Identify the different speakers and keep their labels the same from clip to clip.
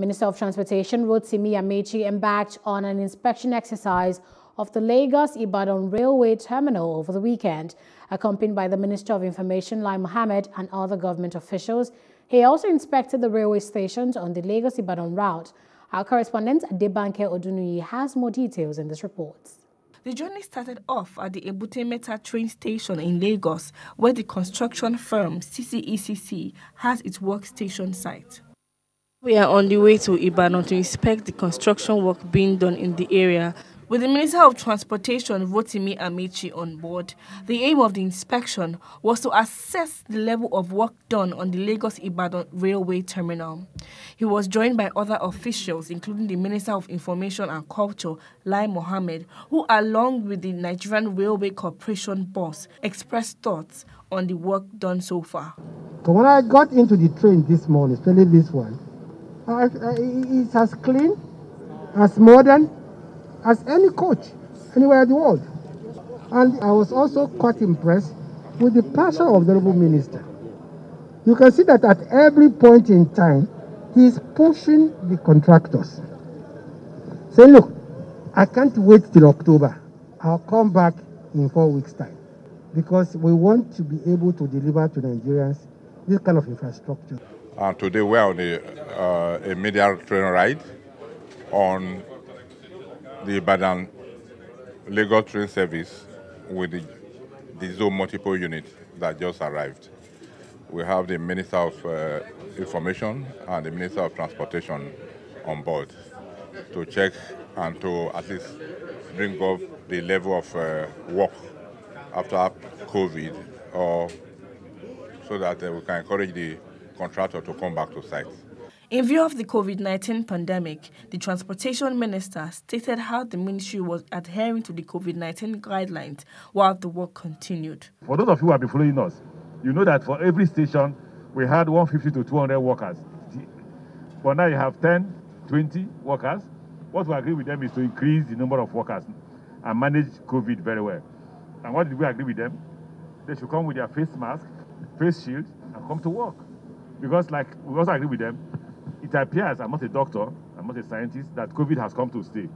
Speaker 1: Minister of Transportation Rotimi Amaechi embarked on an inspection exercise of the Lagos-Ibadan Railway Terminal over the weekend. Accompanied by the Minister of Information Lai Mohammed and other government officials, he also inspected the railway stations on the Lagos-Ibadan route. Our correspondent Debanke Odunuyi has more details in this report.
Speaker 2: The journey started off at the Ebute Meta train station in Lagos, where the construction firm CCECC has its workstation site. We are on the way to Ibadan to inspect the construction work being done in the area with the Minister of Transportation Rotimi Amaechi on board, the aim of the inspection was to assess the level of work done on the Lagos-Ibadan railway terminal. He was joined by other officials, including the Minister of Information and Culture, Lai Mohammed, who, along with the Nigerian Railway Corporation boss, expressed thoughts on the work done so far.
Speaker 3: When I got into the train this morning, especially this one, I, I, it's as clean, as modern, as any coach anywhere in the world. And I was also quite impressed with the passion of the Honorable Minister. You can see that at every point in time, he is pushing the contractors. Saying, look, I can't wait till October. I'll come back in four weeks' time. Because we want to be able to deliver to Nigerians this kind of infrastructure.
Speaker 4: Uh, today we're on a, uh, a media train ride on the Ibadan Lagos train service with the, Zone multiple unit that just arrived. We have the Minister of uh, Information and the Minister of Transportation on board to check and to at least bring up the level of uh, work after COVID or so that uh, we can encourage the contractor to come back to site.
Speaker 2: In view of the COVID-19 pandemic, the Transportation Minister stated how the ministry was adhering to the COVID-19 guidelines while the work continued.
Speaker 5: For those of you who have been following us, you know that for every station, we had 150 to 200 workers. But now you have 10, 20 workers. What we agree with them is to increase the number of workers and manage COVID very well. And what did we agree with them? They should come with their face mask, face shield, and come to work. Because like we also agree with them, it appears, I'm not a doctor, I'm not a scientist, that COVID has come to stay.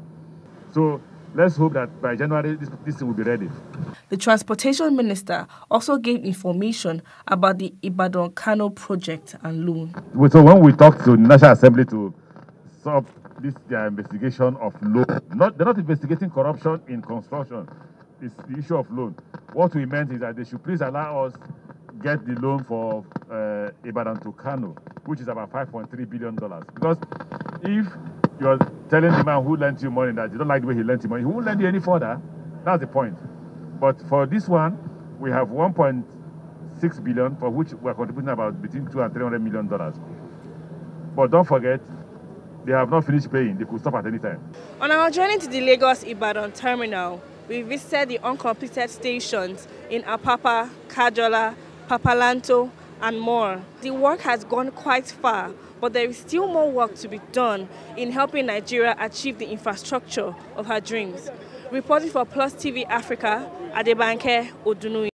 Speaker 5: So let's hope that by January this, this thing will be ready.
Speaker 2: The transportation minister also gave information about the Ibadan Kano project and loan.
Speaker 5: So when we talked to the National Assembly to stop this their investigation of loan, not they're not investigating corruption in construction. It's the issue of loan. What we meant is that they should please allow us get the loan for uh, Ibadan to Kano, which is about 5.3 billion dollars. Because if you're telling the man who lent you money that you don't like the way he lent you money, he won't lend you any further. That's the point. But for this one, we have 1.6 billion, for which we're contributing about between two and 300 million dollars. But don't forget, they have not finished paying. They could stop at any time.
Speaker 2: On our journey to the Lagos Ibadan terminal, we visited the uncompleted stations in Apapa, Kajola, Papalanto, and more. The work has gone quite far, but there is still more work to be done in helping Nigeria achieve the infrastructure of her dreams. Reporting for Plus TV Africa, Adebanke Odunuyi.